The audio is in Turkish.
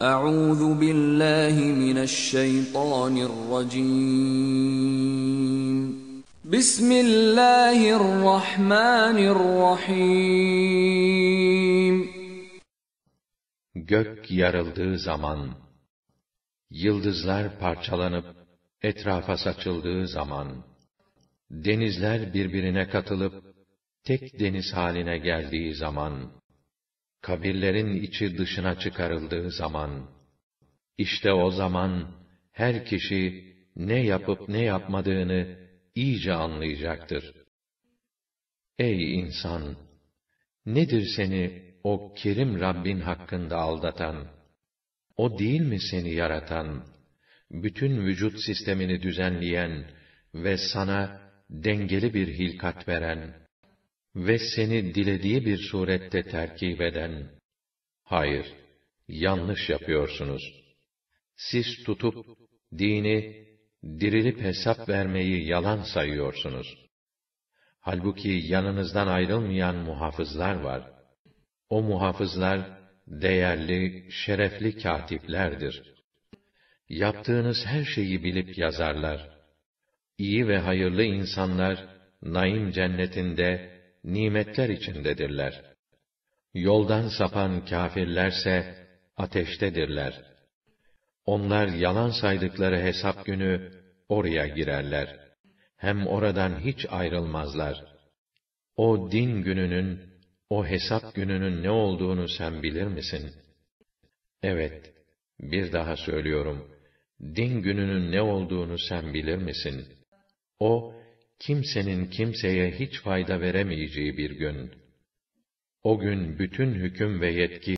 Euzu billahi mineşşeytanirracim. Bismillahirrahmanirrahim. Gök yarıldığı zaman, yıldızlar parçalanıp etrafa saçıldığı zaman, denizler birbirine katılıp tek deniz haline geldiği zaman, kabirlerin içi dışına çıkarıldığı zaman, işte o zaman her kişi ne yapıp ne yapmadığını iyice anlayacaktır. Ey insan! Nedir seni o kerim Rabbin hakkında aldatan? O değil mi seni yaratan, bütün vücut sistemini düzenleyen ve sana dengeli bir hilkat veren ve seni dilediği bir surette terkip eden? Hayır, yanlış yapıyorsunuz. Siz tutup dini dirilip hesap vermeyi yalan sayıyorsunuz. Halbuki yanınızdan ayrılmayan muhafızlar var. O muhafızlar değerli, şerefli katiplerdir. Yaptığınız her şeyi bilip yazarlar. İyi ve hayırlı insanlar naim cennetinde nimetler içindedirler. Yoldan sapan kâfirlerse ateştedirler. Onlar yalan saydıkları hesap günü oraya girerler. Hem oradan hiç ayrılmazlar. O din gününün, o hesap gününün ne olduğunu sen bilir misin? Evet, bir daha söylüyorum. Din gününün ne olduğunu sen bilir misin? O, kimsenin kimseye hiç fayda veremeyeceği bir gün. O gün bütün hüküm ve yetki